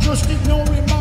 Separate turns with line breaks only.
just ignoring